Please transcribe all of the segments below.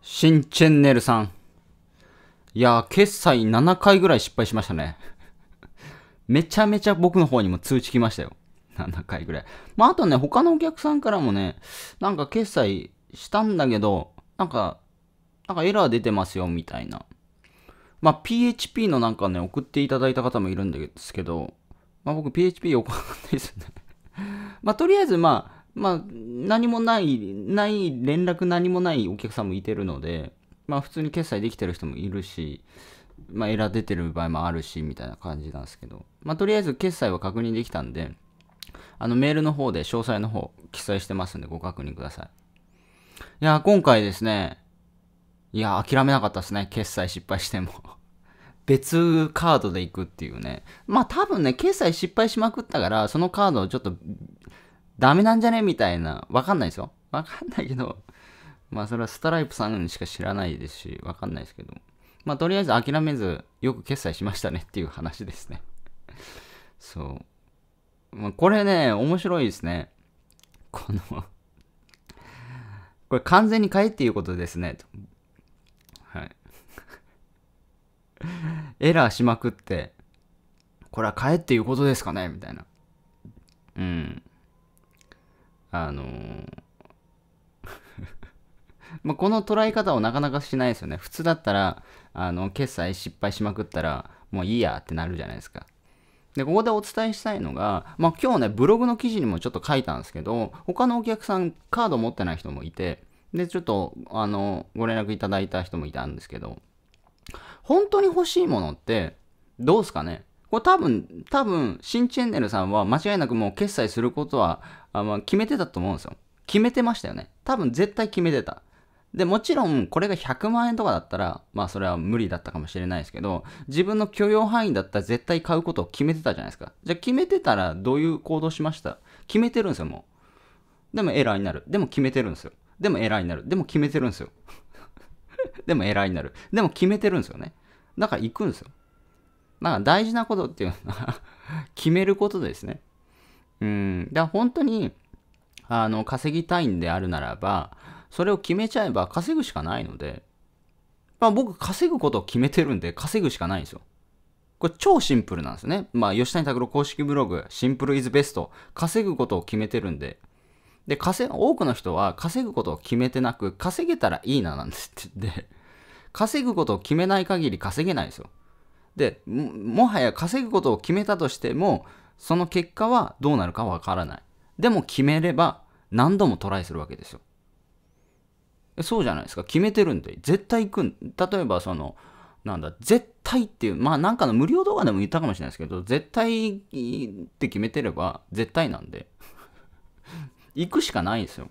新チェンネルさん。いやー、決済7回ぐらい失敗しましたね。めちゃめちゃ僕の方にも通知来ましたよ。7回ぐらい。まあ、あとね、他のお客さんからもね、なんか決済したんだけど、なんか、なんかエラー出てますよ、みたいな。まあ、PHP のなんかね、送っていただいた方もいるんですけど、まあ、僕 PHP よくわかんないですね。まあ、とりあえず、まあ、まあ、何もない、ない、連絡何もないお客さんもいてるので、まあ、普通に決済できてる人もいるし、まあ、エラー出てる場合もあるし、みたいな感じなんですけど、まあ、とりあえず決済は確認できたんで、あの、メールの方で詳細の方記載してますんでご確認ください。いや、今回ですね、いや、諦めなかったですね。決済失敗しても。別カードで行くっていうね。まあ多分ね、決済失敗しまくったから、そのカードをちょっと、ダメなんじゃね？みたいな。わかんないですよ。わかんないけど、まあそれはストライプさんしか知らないですし、わかんないですけど。まあとりあえず諦めず、よく決済しましたねっていう話ですね。そう。まあこれね、面白いですね。このこれ完全に買えっていうことですね。はい。エラーしまくって、これは買えっていうことですかね？みたいな。うん。あのー ま、この捉え方をなかなかしないですよね。普通だったら、あの、決済失敗しまくったら、もういいやってなるじゃないですか。で、ここでお伝えしたいのが、まあ、今日ね、ブログの記事にもちょっと書いたんですけど、他のお客さん、カード持ってない人もいて、で、ちょっと、あの、ご連絡いただいた人もいたんですけど、本当に欲しいものって、どうすかね？これ多分、多分、新チェンネルさんは間違いなくもう決済することは、あま、決めてたと思うんですよ。決めてましたよね。多分絶対決めてた。で、もちろん、これが100万円とかだったら、まあそれは無理だったかもしれないですけど、自分の許容範囲だったら絶対買うことを決めてたじゃないですか。じゃあ決めてたらどういう行動しました？決めてるんですよ、もう。でもエラーになる。でも決めてるんですよ。でもエラーになる。でも決めてるんですよ。でもエラーになる。でも決めてるんですよね。だから行くんですよ。だから大事なことっていうのは 決めることですね。うん。だから本当に、あの、稼ぎたいんであるならば、それを決めちゃえば稼ぐしかないので、まあ僕稼ぐことを決めてるんで稼ぐしかないんですよ。これ超シンプルなんですね。まあ吉谷拓郎公式ブログ、シンプルイズベスト、稼ぐことを決めてるんで。で、稼、多くの人は稼ぐことを決めてなく、稼げたらいいななんですって言って、稼ぐことを決めない限り稼げないですよ。で、もはや稼ぐことを決めたとしても、その結果はどうなるかわからない。でも決めれば何度もトライするわけですよ。そうじゃないですか。決めてるんで。絶対行くん。例えばその、なんだ、絶対っていう、まあなんかの無料動画でも言ったかもしれないですけど、絶対って決めてれば絶対なんで。行くしかないんですよ。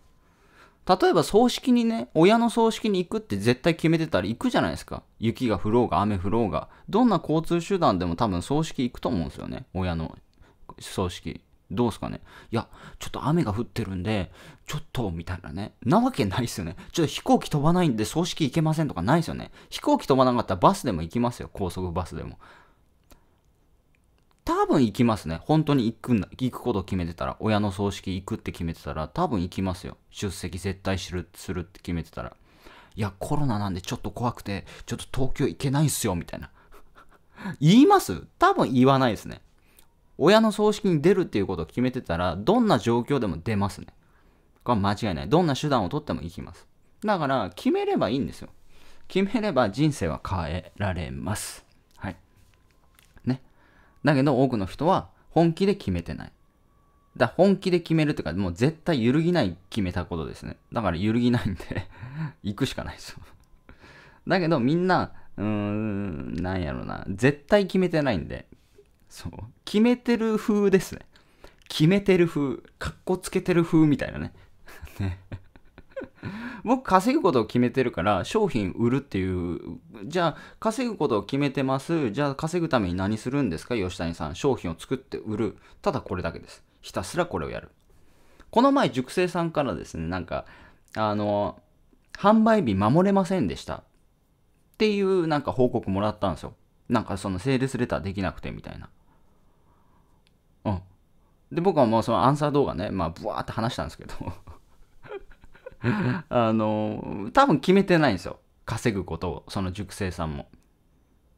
例えば葬式にね、親の葬式に行くって絶対決めてたら行くじゃないですか。雪が降ろうが雨降ろうが。どんな交通手段でも多分葬式行くと思うんですよね。親の葬式。どうすかねいや、ちょっと雨が降ってるんで、ちょっと、みたいなね。なわけないっすよね。ちょっと飛行機飛ばないんで葬式行けませんとかないっすよね。飛行機飛ばなかったらバスでも行きますよ。高速バスでも。多分行きますね。本当に行くんだ。行くことを決めてたら、親の葬式行くって決めてたら、多分行きますよ。出席絶対するするって決めてたら。いや、コロナなんでちょっと怖くて、ちょっと東京行けないんすよ、みたいな。言います？多分言わないですね。親の葬式に出るっていうことを決めてたら、どんな状況でも出ますね。これは間違いない。どんな手段をとっても行きます。だから、決めればいいんですよ。決めれば人生は変えられます。だけど、多くの人は本気で決めてない。だ本気で決めるっていうか、もう絶対揺るぎない決めたことですね。だから揺るぎないんで 行くしかないですよだけどみんな、うーん、なんやろな、絶対決めてないんで、そう。決めてる風ですね。決めてる風。かっこつけてる風みたいなね。ね。僕稼ぐことを決めてるから商品売るっていうじゃあ稼ぐことを決めてます。じゃあ稼ぐために何するんですか？吉谷さん。商品を作って売る。ただこれだけです。ひたすらこれをやる。この前熟成さんからですねなんかあの販売日守れませんでした。っていうなんか報告もらったんですよ。なんかそのセールスレターできなくてみたいな。うん。で、僕はもうそのアンサー動画ね、まあ、ブワーって話したんですけど。あの、多分決めてないんですよ。稼ぐことを、その塾生さんも。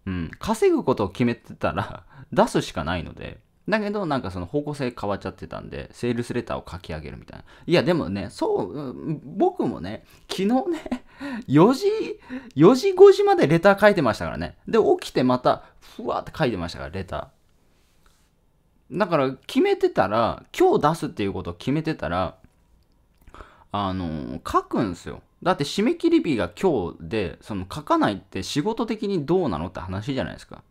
うん。稼ぐことを決めてたら、出すしかないので、だけど、なんかその方向性変わっちゃってたんで、セールスレターを書き上げるみたいな。いや、でもね、そう、僕もね、昨日ね、4時、4時5時までレター書いてましたからね。で、起きてまた、ふわって書いてましたから、レター。だから、決めてたら、今日出すっていうことを決めてたら、あの、書くんですよ。だって締め切り日が今日で、その書かないって仕事的にどうなのって話じゃないですか。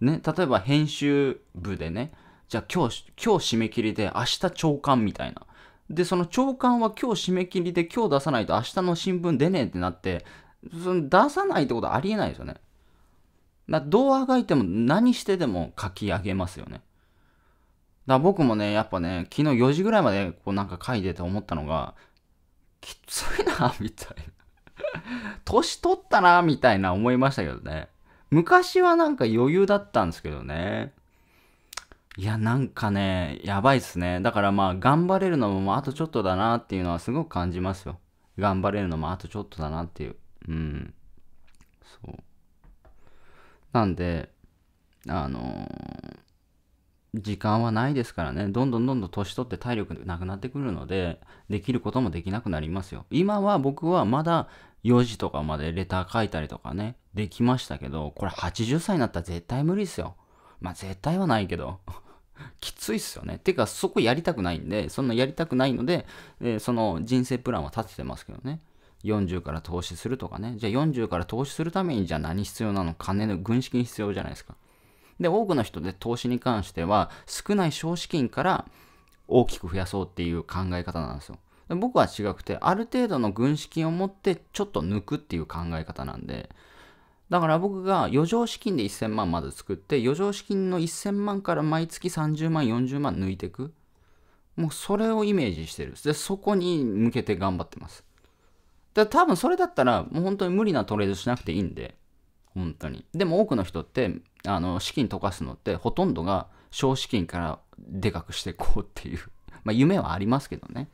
ね、例えば編集部でね、じゃあ今日、今日締め切りで明日朝刊みたいな。で、その朝刊は今日締め切りで今日出さないと明日の新聞出ねえってなって、その出さないってことはありえないですよね。だどうあがいても何してでも書き上げますよね。だ僕もね、やっぱね、昨日4時ぐらいまでこうなんか書いてて思ったのが、きついな、みたいな。年取ったな、みたいな思いましたけどね。昔はなんか余裕だったんですけどね。いや、なんかね、やばいっすね。だからまあ、頑張れるのもあとちょっとだなっていうのはすごく感じますよ。頑張れるのもあとちょっとだなっていう。うん。そう。なんで、あのー、時間はないですからね、どんどんどんどん年取って体力なくなってくるので、できることもできなくなりますよ。今は僕はまだ4時とかまでレター書いたりとかね、できましたけど、これ80歳になったら絶対無理ですよ。まあ絶対はないけど。きついっすよね。てか、そこやりたくないんで、そんなやりたくないので、えー、その人生プランは立ててますけどね。40から投資するとかね。じゃあ40から投資するために、じゃあ何必要なの？金の軍資金必要じゃないですか。で、多くの人で投資に関しては、少ない少資金から大きく増やそうっていう考え方なんですよ。で僕は違くて、ある程度の軍資金を持ってちょっと抜くっていう考え方なんで、だから僕が余剰資金で1000万まず作って、余剰資金の1000万から毎月30万、40万抜いていく。もうそれをイメージしてる。で、そこに向けて頑張ってます。で、多分それだったら、もう本当に無理なトレードしなくていいんで、本当に。でも多くの人って、あの、資金溶かすのって、ほとんどが小資金からでかくしていこうっていうまあ夢はありますけどね。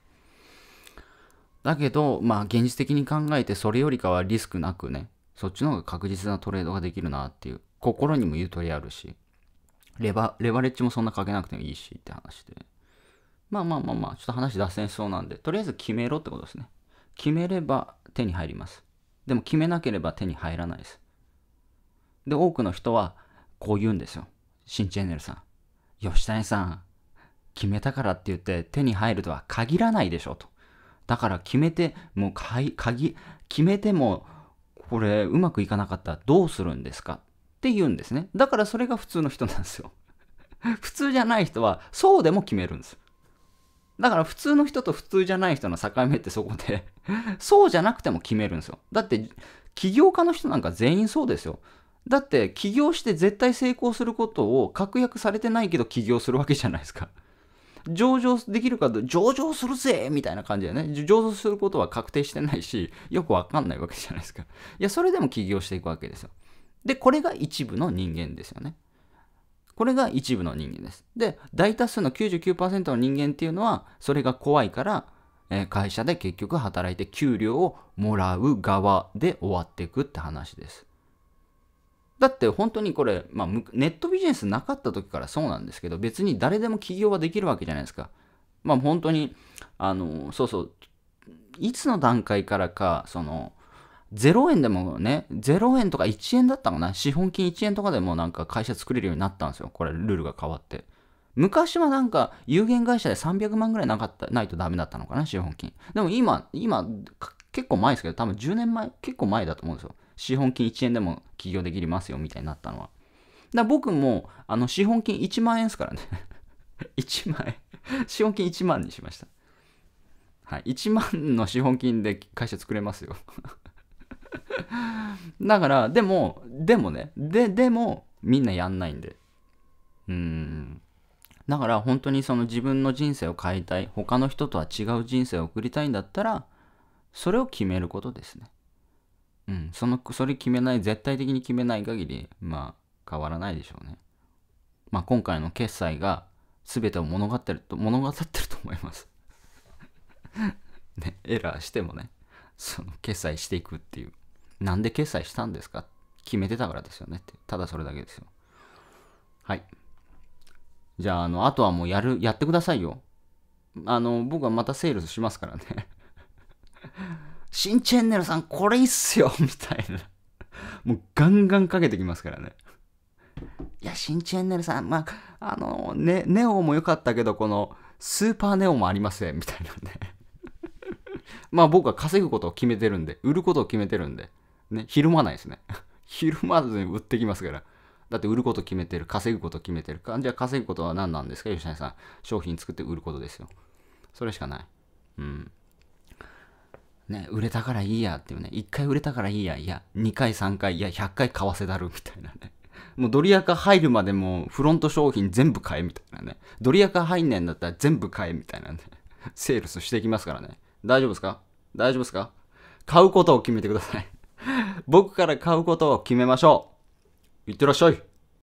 だけど、まあ現実的に考えてそれよりかはリスクなくね、そっちの方が確実なトレードができるなっていう、心にもゆとりあるし、レバレバレッジもそんなかけなくてもいいしって話で。まあまあまあまあ、ちょっと話脱線しそうなんで、とりあえず決めろってことですね。決めれば手に入ります。でも決めなければ手に入らないです。で、多くの人はこう言うんですよ。新チャンネルさん。吉谷さん、決めたからって言って手に入るとは限らないでしょと。だから決めて、もう鍵、決めても、これうまくいかなかったらどうするんですか？って言うんですね。だからそれが普通の人なんですよ。普通じゃない人はそうでも決めるんです。だから普通の人と普通じゃない人の境目ってそこで そうじゃなくても決めるんですよ。だって起業家の人なんか全員そうですよ。だって起業して絶対成功することを確約されてないけど起業するわけじゃないですか。上場できるか上場するぜみたいな感じでね、上場することは確定してないし、よくわかんないわけじゃないですか。いや、それでも起業していくわけですよ。で、これが一部の人間ですよね。これが一部の人間です。で、大多数の99%の人間っていうのは、それが怖いから、え会社で結局働いて給料をもらう側で終わっていくって話です。だって本当にこれ、まあ、ネットビジネスなかった時からそうなんですけど、別に誰でも起業はできるわけじゃないですか。まあ本当に、あの、そうそう、いつの段階からか、その、0円でもね、0円とか1円だったかな資本金1円とかでもなんか会社作れるようになったんですよ。これ、ルールが変わって。昔はなんか有限会社で300万ぐらいなかったないとダメだったのかな資本金。でも今、今、結構前ですけど、多分10年前、結構前だと思うんですよ。資本金1円でも起業できますよみたいになったのは。だ僕も、あの、資本金1万円ですからね 1万円資本金1万にしました。はい。1万の資本金で会社作れますよ だから、でも、でもね、で、でも、みんなやんないんで。うん。だから本当にその自分の人生を変えたい、他の人とは違う人生を送りたいんだったら、それを決めることですね。うん、その、それ決めない、絶対的に決めない限り、まあ、変わらないでしょうね。まあ、今回の決済が全てを物語ってると、物語ってると思います ね、エラーしてもね、その決済していくっていう。なんで決済したんですか？決めてたからですよねって。ただそれだけですよ。はい。じゃあ、あの、あとはもうやる、やってくださいよ。あの、僕はまたセールスしますからね。新チェンネルさん、これいいっすよ みたいな。もうガンガンかけてきますからね。いや、新チェンネルさん、まあ、あの、ね、ネオも良かったけど、この、スーパーネオもありますね、みたいなね。まあ僕は稼ぐことを決めてるんで、売ることを決めてるんで、ね、ひるまないですね。ひるまずに売ってきますから。だって売ること決めてる、稼ぐこと決めてる。じゃあ稼ぐことは何なんですか吉谷さん。商品作って売ることですよ。それしかない。うん。ね、売れたからいいやっていうね。1回売れたからいいや。いや、2回、3回、いや、100回買わせだるみたいなね。もうドリアカ入るまでもフロント商品全部買えみたいなね。ドリアカ入んねんだったら全部買えみたいなね。セールスしてきますからね。大丈夫ですか？大丈夫ですか？買うことを決めてください。僕から買うことを決めましょう。いってらっしゃい。